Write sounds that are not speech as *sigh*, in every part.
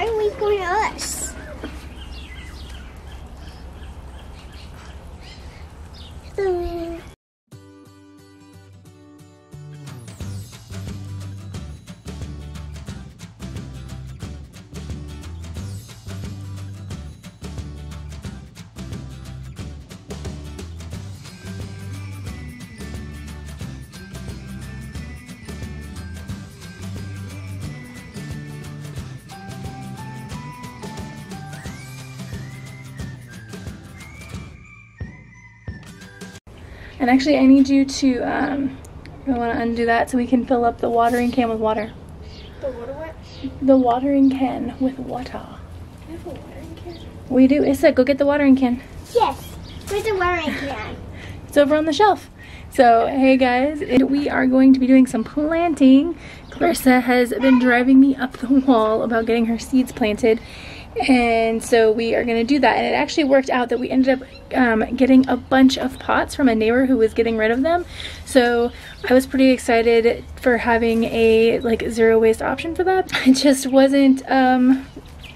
Are we going to us? And actually, I need you to, um, I want to undo that so we can fill up the watering can with water. The water what? The watering can with water. We have a watering can? We do. Issa, go get the watering can. Yes. Where's the watering can? *laughs* It's over on the shelf. So, hey guys, we are going to be doing some planting. Clarissa has been driving me up the wall about getting her seeds planted. And so we are gonna do that. And it actually worked out that we ended up um, getting a bunch of pots from a neighbor who was getting rid of them. So I was pretty excited for having a like zero waste option for that. *laughs* It just wasn't um,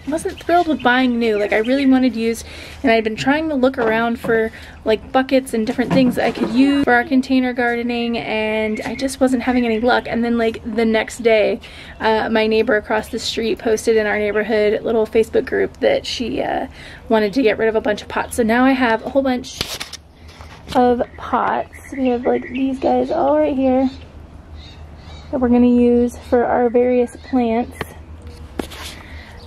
wasn't thrilled with buying new. Like I really wanted used and I'd been trying to look around for like buckets and different things that I could use for our container gardening and I just wasn't having any luck. And then like the next day, uh, my neighbor across the street posted in our neighborhood little Facebook group that she uh, wanted to get rid of a bunch of pots. So now I have a whole bunch of pots. We have like these guys all right here that we're gonna use for our various plants.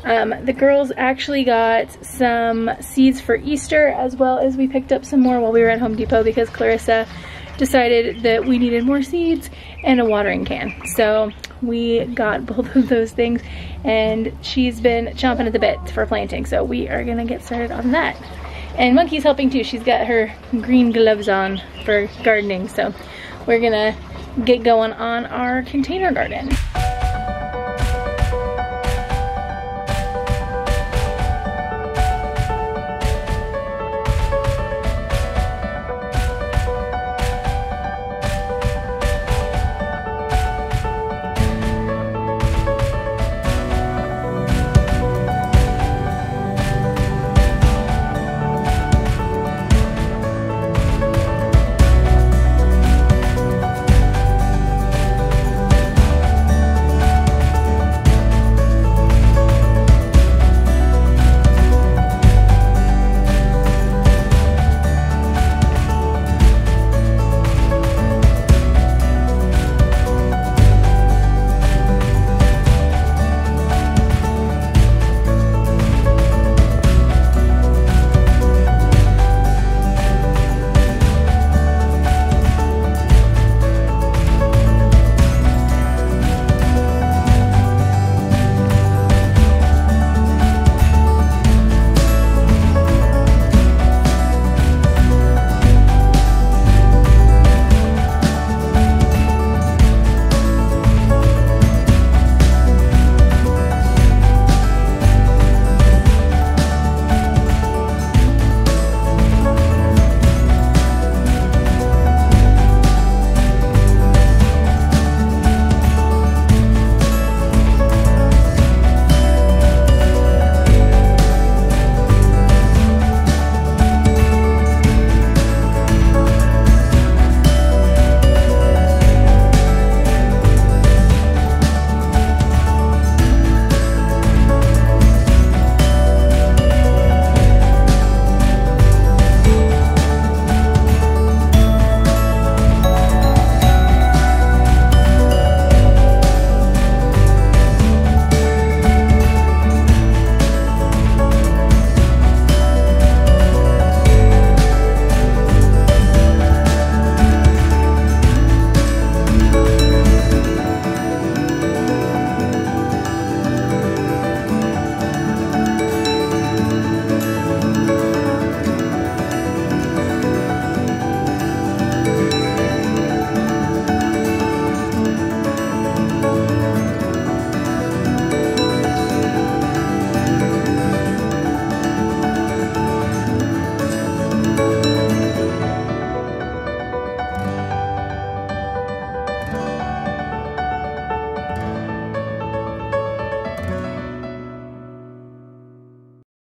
Um, the girls actually got some seeds for Easter as well as we picked up some more while we were at Home Depot because Clarissa decided that we needed more seeds and a watering can. So we got both of those things and she's been chomping at the bit for planting. So we are gonna get started on that. And Monkey's helping too. She's got her green gloves on for gardening. So we're gonna get going on our container garden.